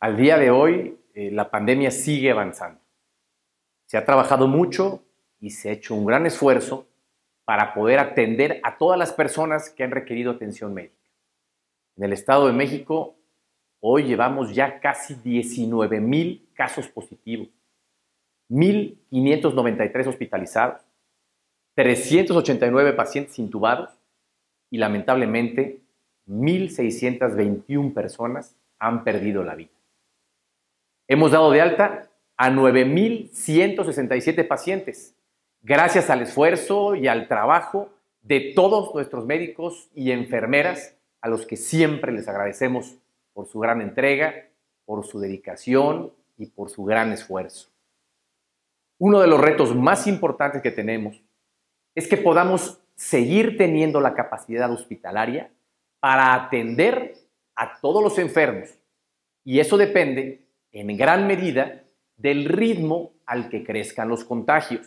Al día de hoy, eh, la pandemia sigue avanzando. Se ha trabajado mucho y se ha hecho un gran esfuerzo para poder atender a todas las personas que han requerido atención médica. En el Estado de México, hoy llevamos ya casi 19 mil casos positivos, 1.593 hospitalizados, 389 pacientes intubados y lamentablemente 1.621 personas han perdido la vida. Hemos dado de alta a 9.167 pacientes, gracias al esfuerzo y al trabajo de todos nuestros médicos y enfermeras, a los que siempre les agradecemos por su gran entrega, por su dedicación y por su gran esfuerzo. Uno de los retos más importantes que tenemos es que podamos seguir teniendo la capacidad hospitalaria para atender a todos los enfermos. Y eso depende en gran medida del ritmo al que crezcan los contagios.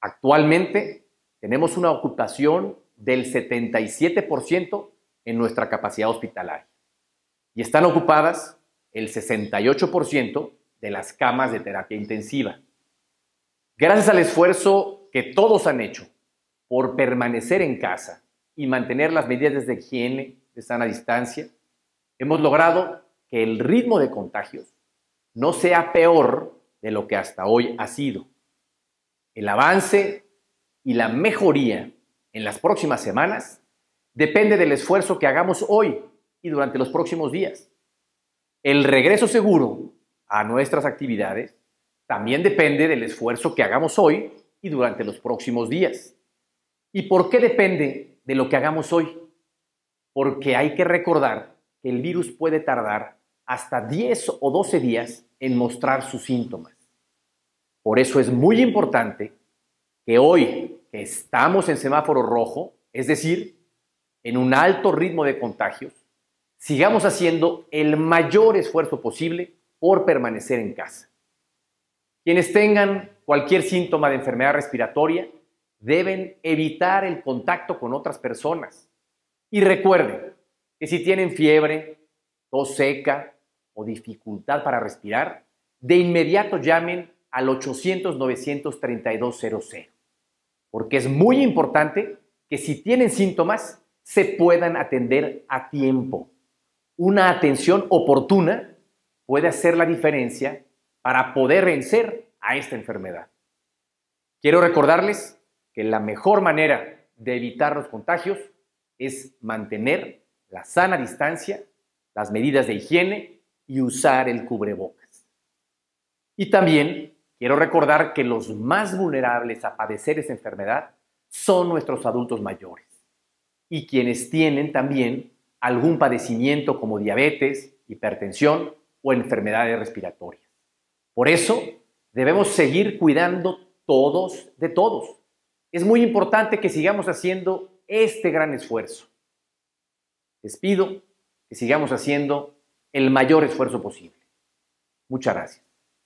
Actualmente tenemos una ocupación del 77% en nuestra capacidad hospitalaria y están ocupadas el 68% de las camas de terapia intensiva. Gracias al esfuerzo que todos han hecho por permanecer en casa y mantener las medidas de higiene, de sana distancia, hemos logrado que el ritmo de contagios no sea peor de lo que hasta hoy ha sido. El avance y la mejoría en las próximas semanas depende del esfuerzo que hagamos hoy y durante los próximos días. El regreso seguro a nuestras actividades también depende del esfuerzo que hagamos hoy y durante los próximos días. ¿Y por qué depende de lo que hagamos hoy? Porque hay que recordar que el virus puede tardar hasta 10 o 12 días en mostrar sus síntomas. Por eso es muy importante que hoy que estamos en semáforo rojo, es decir, en un alto ritmo de contagios, sigamos haciendo el mayor esfuerzo posible por permanecer en casa. Quienes tengan cualquier síntoma de enfermedad respiratoria deben evitar el contacto con otras personas. Y recuerden que si tienen fiebre, tos seca o dificultad para respirar, de inmediato llamen al 800-932-00, porque es muy importante que si tienen síntomas se puedan atender a tiempo. Una atención oportuna puede hacer la diferencia para poder vencer a esta enfermedad. Quiero recordarles que la mejor manera de evitar los contagios es mantener la sana distancia, las medidas de higiene y usar el cubrebocas. Y también quiero recordar que los más vulnerables a padecer esa enfermedad son nuestros adultos mayores y quienes tienen también algún padecimiento como diabetes, hipertensión o enfermedades respiratorias. Por eso debemos seguir cuidando todos de todos. Es muy importante que sigamos haciendo este gran esfuerzo. Les pido que sigamos haciendo el mayor esfuerzo posible. Muchas gracias.